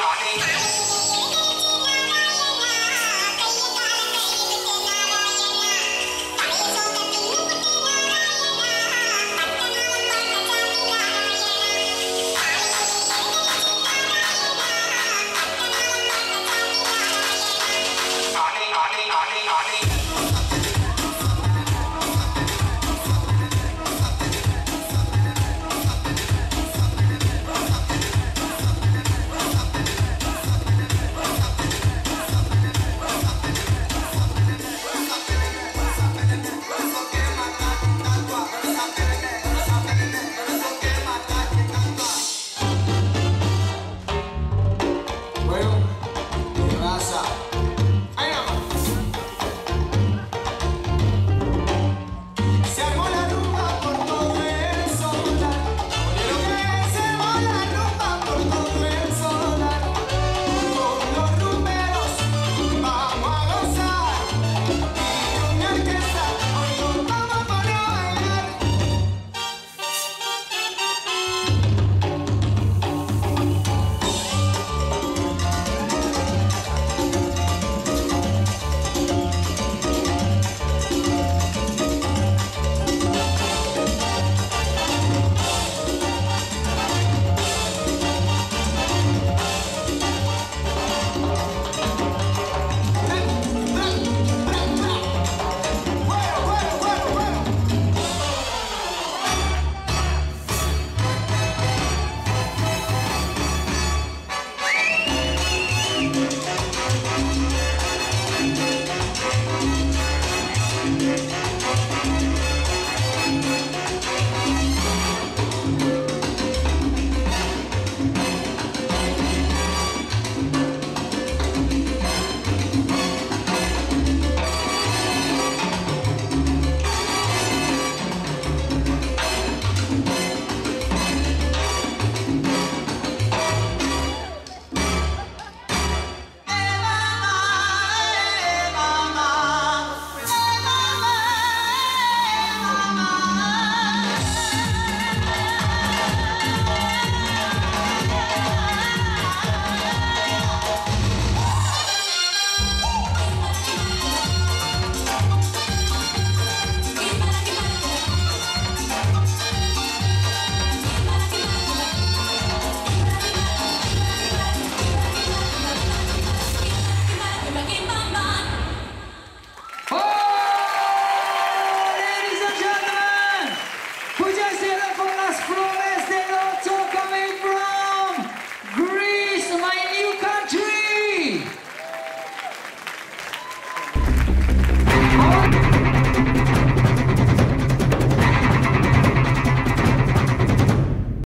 Johnny.